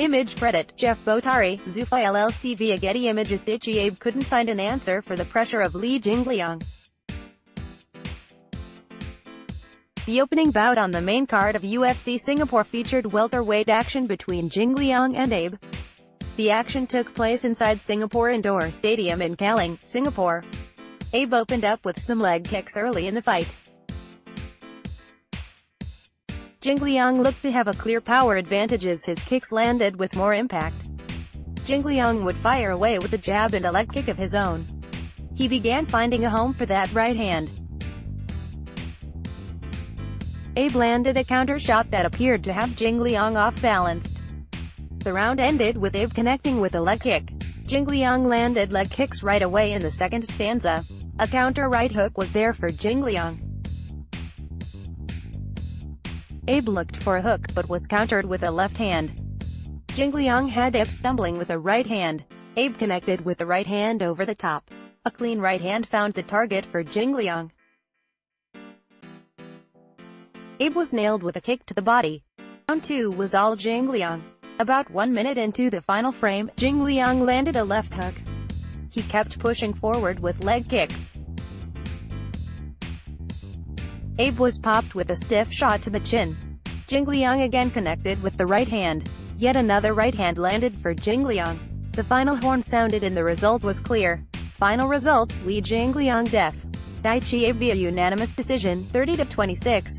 Image credit, Jeff Bottari, Zuffa LLC via Getty Images Daichi Abe couldn't find an answer for the pressure of Li Jingliang. The opening bout on the main card of UFC Singapore featured welterweight action between Jingliang and Abe. The action took place inside Singapore Indoor Stadium in Kallang, Singapore. Abe opened up with some leg kicks early in the fight. Jingliang looked to have a clear power advantage as his kicks landed with more impact. Jingliang would fire away with a jab and a leg kick of his own. He began finding a home for that right hand. Abe landed a counter shot that appeared to have Jingliang off-balanced. The round ended with Abe connecting with a leg kick. Jingliang landed leg kicks right away in the second stanza. A counter right hook was there for Jingliang. Abe looked for a hook, but was countered with a left hand. Jingliang had Abe stumbling with a right hand. Abe connected with the right hand over the top. A clean right hand found the target for Jingliang. Abe was nailed with a kick to the body. Round 2 was all Jingliang. About one minute into the final frame, Jingliang landed a left hook. He kept pushing forward with leg kicks. Abe was popped with a stiff shot to the chin. Jingliang again connected with the right hand. Yet another right hand landed for Jingliang. The final horn sounded and the result was clear. Final result, Li Jingliang def. Daichi Abe via unanimous decision, 30 to 26,